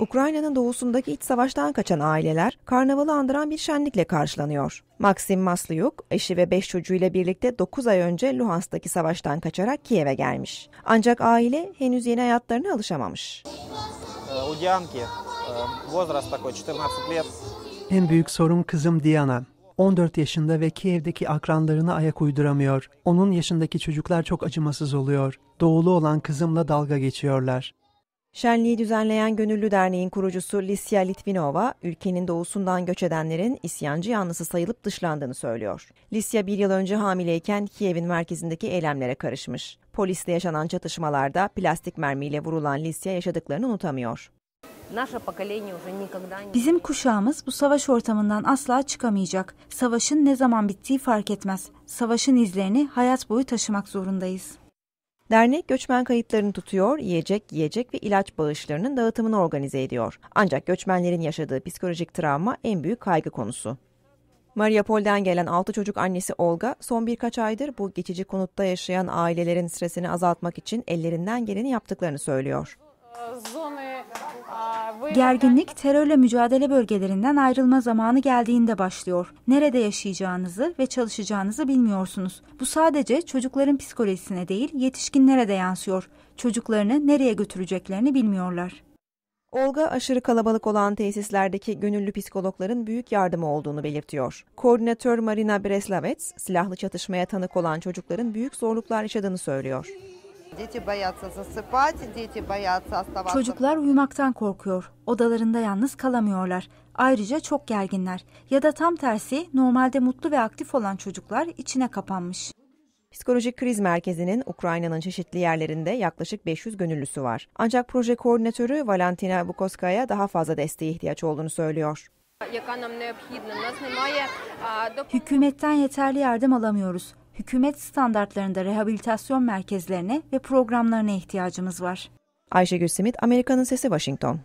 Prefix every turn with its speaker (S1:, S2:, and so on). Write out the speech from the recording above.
S1: Ukrayna'nın doğusundaki iç savaştan kaçan aileler karnavalı andıran bir şenlikle karşılanıyor. Maxim Masluyuk, eşi ve 5 çocuğuyla birlikte 9 ay önce Luhansk'taki savaştan kaçarak Kiev'e gelmiş. Ancak aile henüz yeni hayatlarına alışamamış.
S2: En büyük sorun kızım Diana. 14 yaşında ve Kiev'deki akranlarına ayak uyduramıyor. Onun yaşındaki çocuklar çok acımasız oluyor. Doğulu olan kızımla dalga geçiyorlar.
S1: Şenliği düzenleyen Gönüllü Derneği'nin kurucusu Lisya Litvinova, ülkenin doğusundan göç edenlerin isyancı yanlısı sayılıp dışlandığını söylüyor. Lisya bir yıl önce hamileyken Kiev'in merkezindeki eylemlere karışmış. Polisle yaşanan çatışmalarda plastik mermiyle vurulan Lisya yaşadıklarını unutamıyor.
S3: Bizim kuşağımız bu savaş ortamından asla çıkamayacak. Savaşın ne zaman bittiği fark etmez. Savaşın izlerini hayat boyu taşımak zorundayız.
S1: Dernek göçmen kayıtlarını tutuyor, yiyecek, yiyecek ve ilaç bağışlarının dağıtımını organize ediyor. Ancak göçmenlerin yaşadığı psikolojik travma en büyük kaygı konusu. Mariupol'den gelen 6 çocuk annesi Olga, son birkaç aydır bu geçici konutta yaşayan ailelerin stresini azaltmak için ellerinden geleni yaptıklarını söylüyor.
S3: Gerginlik terörle mücadele bölgelerinden ayrılma zamanı geldiğinde başlıyor. Nerede yaşayacağınızı ve çalışacağınızı bilmiyorsunuz. Bu sadece çocukların psikolojisine değil, yetişkinlere de yansıyor. Çocuklarını nereye götüreceklerini bilmiyorlar.
S1: Olga aşırı kalabalık olan tesislerdeki gönüllü psikologların büyük yardımı olduğunu belirtiyor. Koordinatör Marina Breslavets, silahlı çatışmaya tanık olan çocukların büyük zorluklar yaşadığını söylüyor.
S3: Çocuklar uyumaktan korkuyor. Odalarında yalnız kalamıyorlar. Ayrıca çok gerginler. Ya da tam tersi normalde mutlu ve aktif olan çocuklar içine kapanmış.
S1: Psikolojik Kriz Merkezi'nin Ukrayna'nın çeşitli yerlerinde yaklaşık 500 gönüllüsü var. Ancak proje koordinatörü Valentina Bukoskaya daha fazla desteğe ihtiyaç olduğunu söylüyor.
S3: Hükümetten yeterli yardım alamıyoruz. Hükümet standartlarında rehabilitasyon merkezlerine ve programlarına ihtiyacımız var.
S1: Ayşegül Simit, Amerika'nın Sesi, Washington.